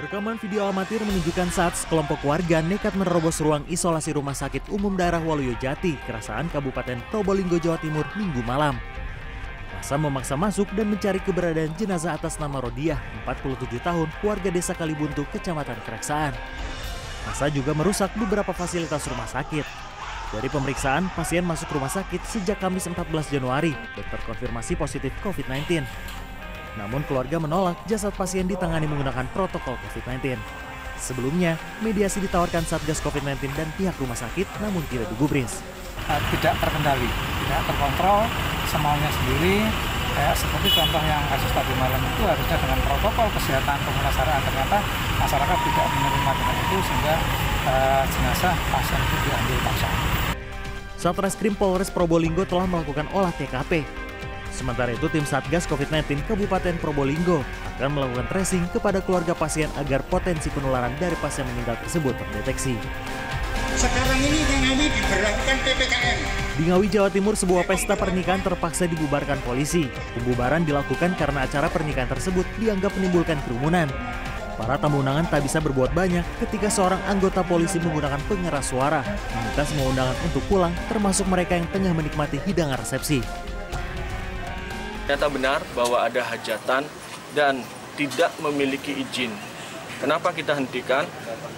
Rekaman video amatir menunjukkan saat sekelompok warga nekat menerobos ruang isolasi Rumah Sakit Umum Daerah Waluyo Jati, Kerasaan Kabupaten Probolinggo, Jawa Timur, Minggu malam. Masa memaksa masuk dan mencari keberadaan jenazah atas nama Rodiah, 47 tahun, warga desa Kalibuntu, Kecamatan Keraksaan. Masa juga merusak beberapa fasilitas rumah sakit. Dari pemeriksaan, pasien masuk rumah sakit sejak Kamis 14 Januari dan terkonfirmasi positif COVID-19. Namun keluarga menolak jasad pasien ditangani menggunakan protokol COVID-19. Sebelumnya, mediasi ditawarkan Satgas COVID-19 dan pihak rumah sakit namun tidak digubris. Eh, tidak terkendali, tidak terkontrol, semaunya sendiri. Kayak seperti contoh yang kasus tadi malam itu harusnya dengan protokol kesehatan pemulasaran ternyata masyarakat tidak menerima dengan itu sehingga uh, jenazah pasien itu diambil paksa. Satreskrim Polres Probolinggo telah melakukan olah TKP Sementara itu, tim Satgas COVID-19 Kabupaten Probolinggo akan melakukan tracing kepada keluarga pasien agar potensi penularan dari pasien meninggal tersebut terdeteksi. Sekarang ini di Ngawi diberlakukan PPKM. Di Ngawi, Jawa Timur, sebuah pesta pernikahan terpaksa dibubarkan polisi. Pembubaran dilakukan karena acara pernikahan tersebut dianggap menimbulkan kerumunan. Para tamu undangan tak bisa berbuat banyak ketika seorang anggota polisi menggunakan pengeras suara, meminta semua undangan untuk pulang, termasuk mereka yang tengah menikmati hidangan resepsi. Ternyata benar bahwa ada hajatan dan tidak memiliki izin. Kenapa kita hentikan?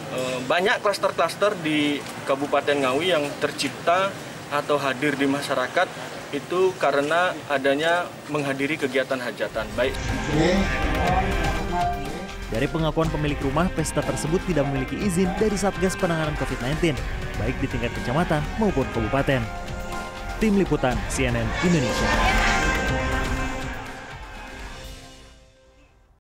E, banyak klaster-klaster di Kabupaten Ngawi yang tercipta atau hadir di masyarakat itu karena adanya menghadiri kegiatan hajatan. Baik. Dari pengakuan pemilik rumah, pesta tersebut tidak memiliki izin dari Satgas Penanganan COVID-19, baik di tingkat kecamatan maupun kabupaten. Tim Liputan CNN Indonesia.